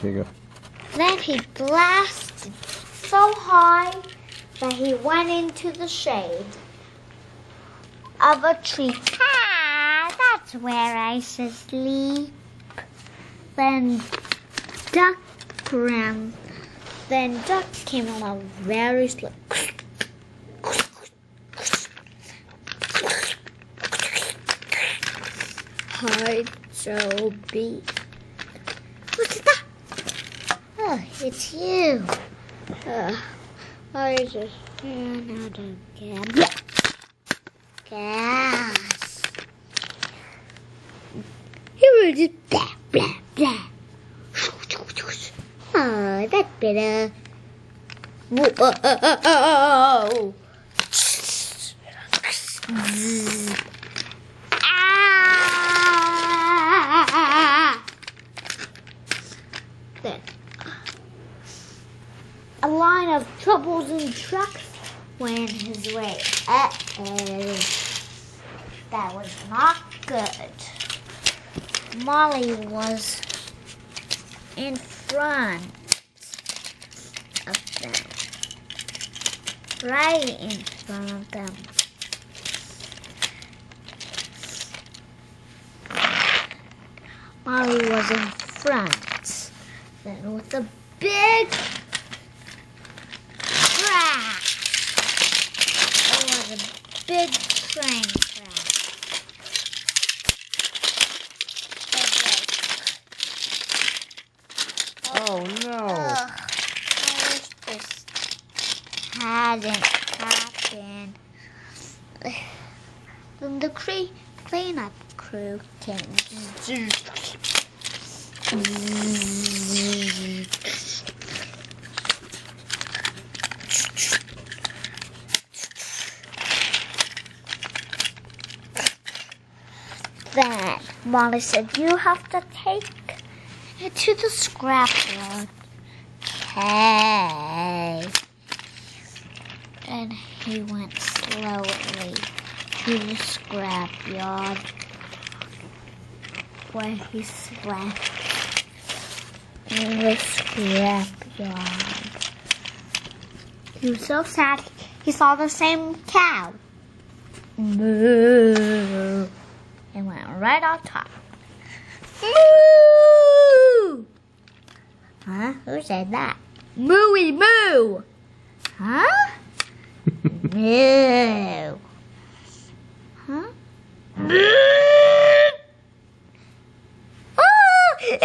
Okay, go. Then he blasted so high that he went into the shade of a tree. Ah, that's where I should sleep. Then Duck ran. Then Duck came along very slow. Hi, Toby. What's that? Oh, it's you. Uh, I just ran out of gas. Gas. You were just blah, blah, blah. Oh, that's better. Whoa. Ah! A line of troublesome trucks went his way. Uh-oh. That was not good. Molly was in front of them. Right in front of them. Molly was in front. Then with a big crash. It was a big train. Oh no. Ugh, I wish this hadn't happened. Then the cre- cleanup crew came. Then Molly said, You have to take it to the scrapyard. Okay. And he went slowly to the scrapyard where he slept in the scrapyard. He was so sad he saw the same cow. Moo. It went right on top. Moo! Huh? Who said that? Mooey moo! Huh? moo! Huh? Moo! Oh!